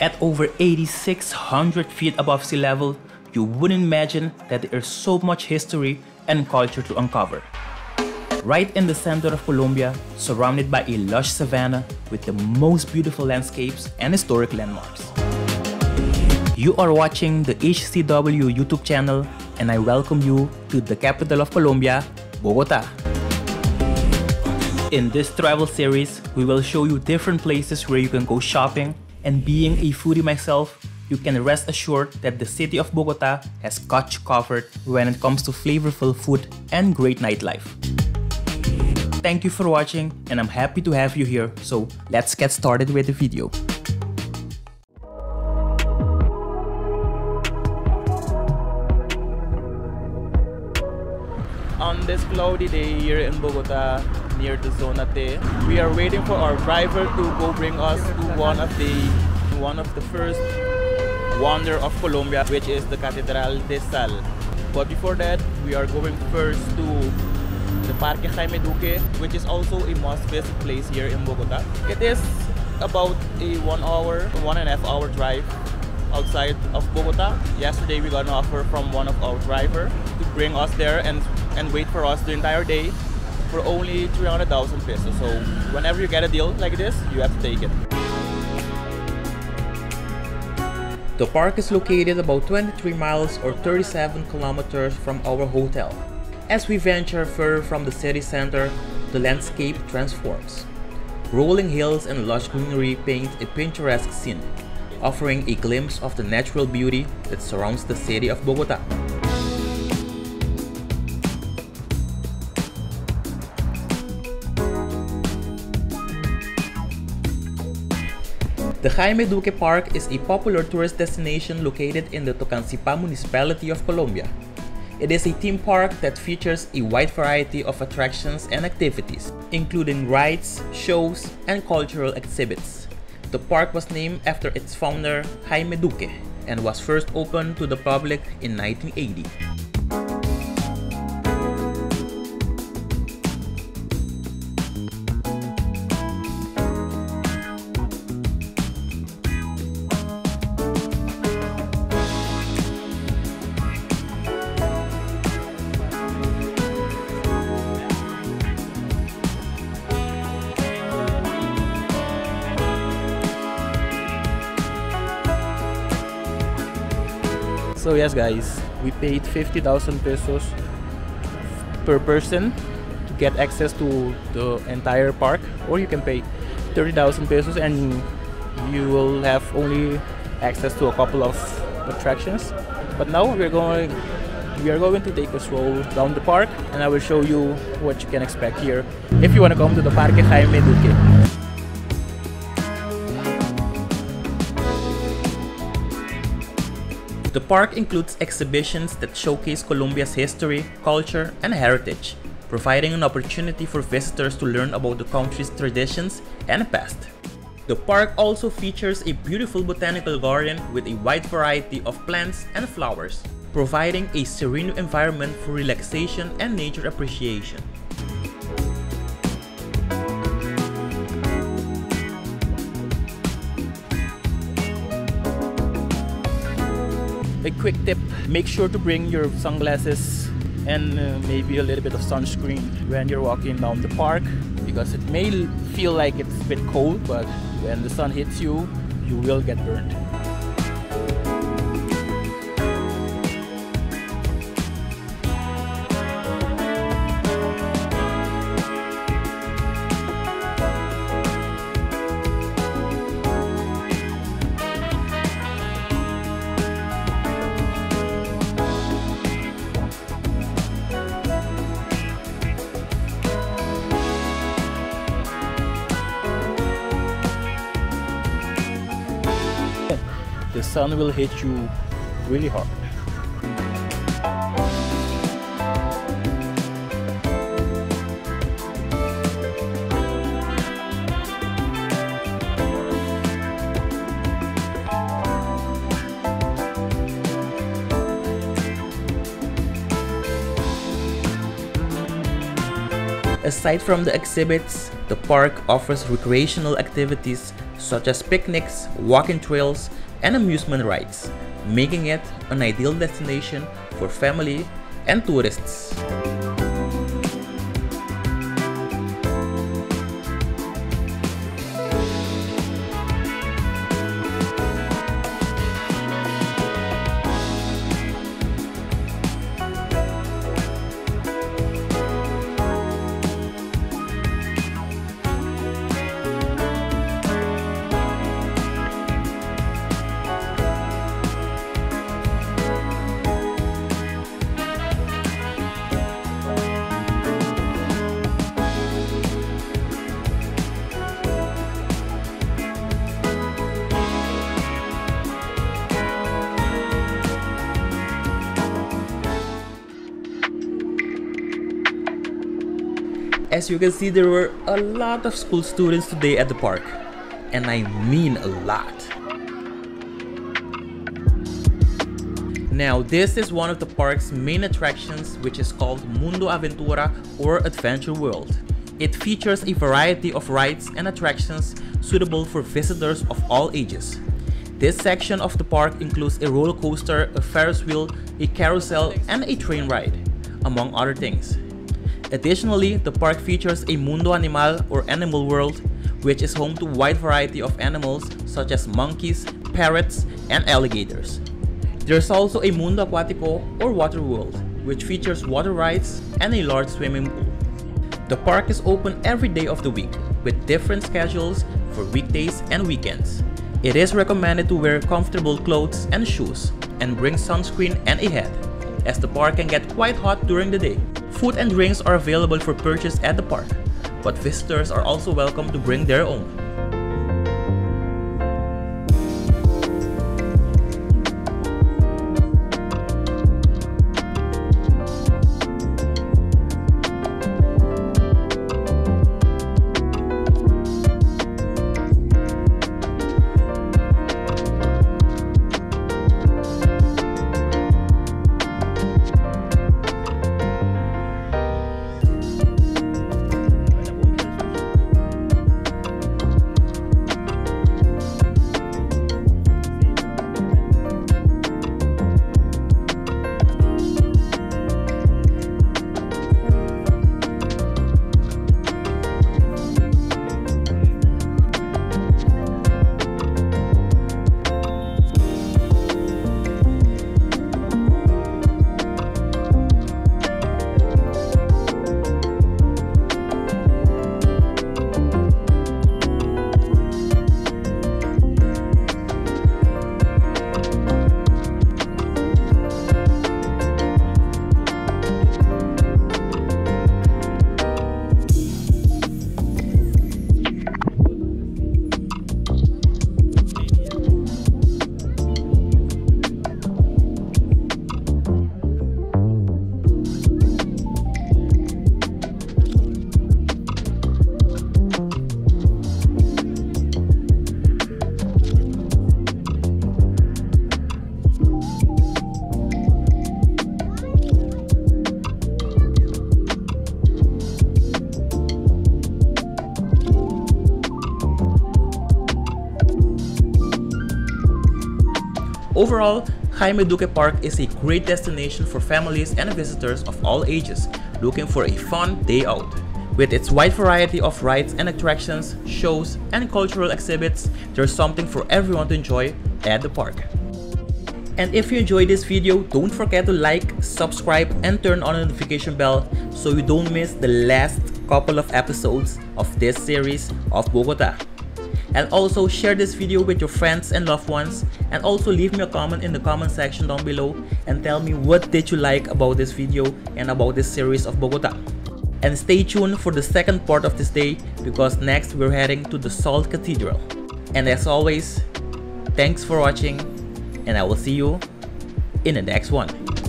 At over 8,600 feet above sea level, you wouldn't imagine that there is so much history and culture to uncover. Right in the center of Colombia, surrounded by a lush savanna with the most beautiful landscapes and historic landmarks. You are watching the IshCW YouTube channel and I welcome you to the capital of Colombia, Bogota. In this travel series, we will show you different places where you can go shopping and being a foodie myself, you can rest assured that the city of Bogota has got you covered when it comes to flavorful food and great nightlife. Thank you for watching and I'm happy to have you here, so let's get started with the video. On this cloudy day here in Bogota, near the Zona we are waiting for our driver to go bring us to one of the one of the first wonder of Colombia, which is the Catedral de Sal. But before that, we are going first to the Parque Jaime Duque, which is also a must-visit place here in Bogota. It is about a one hour, one and a half hour drive outside of Bogota. Yesterday we got an offer from one of our driver to bring us there and and wait for us the entire day for only 300,000 pesos. So whenever you get a deal like this, you have to take it. The park is located about 23 miles or 37 kilometers from our hotel. As we venture further from the city center, the landscape transforms. Rolling hills and lush greenery paint a picturesque scene, offering a glimpse of the natural beauty that surrounds the city of Bogota. The Jaime Duque Park is a popular tourist destination located in the Tocancipá municipality of Colombia. It is a theme park that features a wide variety of attractions and activities, including rides, shows, and cultural exhibits. The park was named after its founder, Jaime Duque, and was first opened to the public in 1980. So yes guys, we paid 50,000 pesos per person to get access to the entire park or you can pay 30,000 pesos and you will have only access to a couple of attractions. But now we're going we are going to take a stroll down the park and I will show you what you can expect here if you want to come to the Parque Jaime Duque. The park includes exhibitions that showcase Colombia's history, culture, and heritage, providing an opportunity for visitors to learn about the country's traditions and past. The park also features a beautiful botanical garden with a wide variety of plants and flowers, providing a serene environment for relaxation and nature appreciation. A quick tip make sure to bring your sunglasses and uh, maybe a little bit of sunscreen when you're walking down the park because it may feel like it's a bit cold but when the sun hits you you will get burned sun will hit you really hard. Aside from the exhibits, the park offers recreational activities such as picnics, walking trails, and amusement rides, making it an ideal destination for family and tourists. As you can see, there were a lot of school students today at the park. And I mean a lot. Now, this is one of the park's main attractions, which is called Mundo Aventura or Adventure World. It features a variety of rides and attractions suitable for visitors of all ages. This section of the park includes a roller coaster, a Ferris wheel, a carousel, and a train ride, among other things. Additionally, the park features a Mundo Animal or Animal World, which is home to a wide variety of animals such as monkeys, parrots, and alligators. There's also a Mundo Aquatico or Water World, which features water rides and a large swimming pool. The park is open every day of the week, with different schedules for weekdays and weekends. It is recommended to wear comfortable clothes and shoes, and bring sunscreen and a hat, as the park can get quite hot during the day. Food and drinks are available for purchase at the park, but visitors are also welcome to bring their own. Overall, Jaime Duque Park is a great destination for families and visitors of all ages looking for a fun day out. With its wide variety of rides and attractions, shows, and cultural exhibits, there's something for everyone to enjoy at the park. And if you enjoyed this video, don't forget to like, subscribe, and turn on the notification bell so you don't miss the last couple of episodes of this series of Bogota and also share this video with your friends and loved ones and also leave me a comment in the comment section down below and tell me what did you like about this video and about this series of Bogota. And stay tuned for the second part of this day because next we're heading to the Salt Cathedral. And as always, thanks for watching and I will see you in the next one.